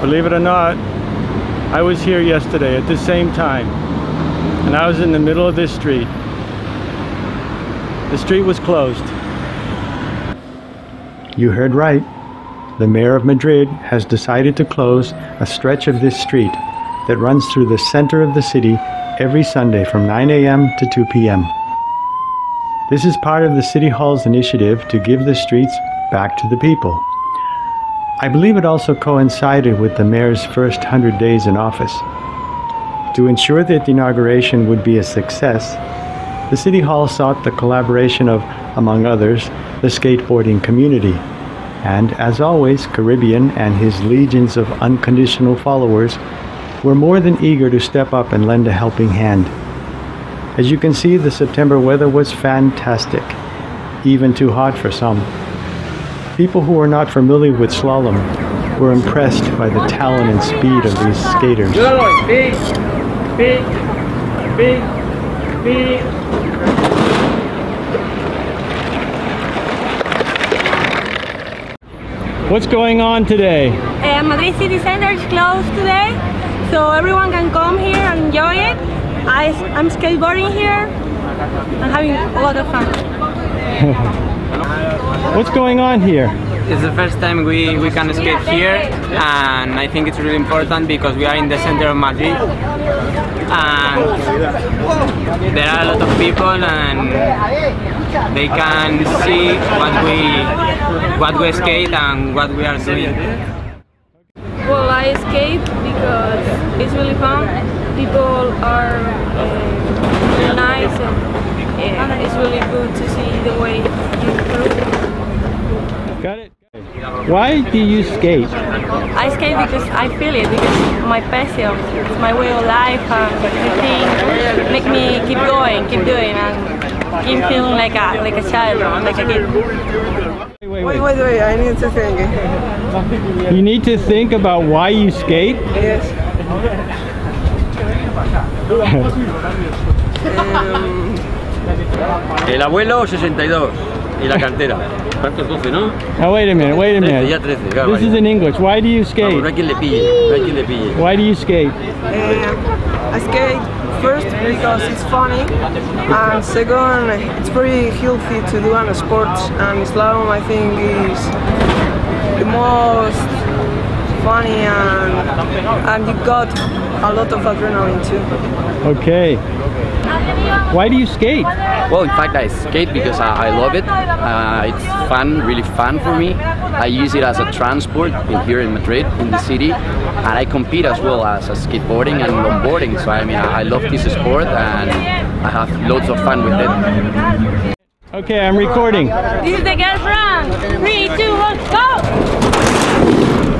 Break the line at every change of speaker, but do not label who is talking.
Believe it or not, I was here yesterday at the same time. And I was in the middle of this street. The street was closed. You heard right. The mayor of Madrid has decided to close a stretch of this street that runs through the center of the city every Sunday from 9 a.m. to 2 p.m. This is part of the City Hall's initiative to give the streets back to the people. I believe it also coincided with the mayor's first 100 days in office. To ensure that the inauguration would be a success, the City Hall sought the collaboration of, among others, the skateboarding community. And as always, Caribbean and his legions of unconditional followers were more than eager to step up and lend a helping hand. As you can see, the September weather was fantastic, even too hot for some. People who are not familiar with slalom were impressed by the talent and speed of these skaters.
Big, big, big, big.
What's going on today?
Uh, Madrid City Center is closed today, so everyone can come here and enjoy it. I, I'm skateboarding here and having a lot of fun.
What's going on here?
It's the first time we, we can skate here and I think it's really important because we are in the center of Madrid and there are a lot of people and they can see what we what we skate and what we are doing.
Well, I skate because it's really fun. People are uh, nice and uh, it's really good to see the way you improve.
Got it. Why do you skate?
I skate because I feel it, because my passion, it's my way of life and the thing make me keep going, keep doing and keep feeling like a like a child, like a kid.
Wait, wait,
Wait,
wait.
wait, wait, I need to think.
You need to think about why you skate.
Yes.
Um, El abuelo 62 y la cartera. ¿Cuántos 12, no?
Now wait a minute, wait a
13, ya
minute.
13, claro.
This is in English. Why do you
Vamos, no hay
skate?
quien le pille, no hay quien le pille.
Why do you skate?
Um, I skate first because it's funny, and second, it's very healthy to do on a sport. And slalom, I think, is the most funny, and and you got a lot of adrenaline too.
Okay. Why do you skate?
Well, in fact, I skate because I, I love it. Uh, it's fun, really fun for me. I use it as a transport in, here in Madrid, in the city, and I compete as well as a skateboarding and longboarding. So I mean, I, I love this sport and I have loads of fun with it.
Okay, I'm recording.
This is the girlfriend. Three, two, one, go!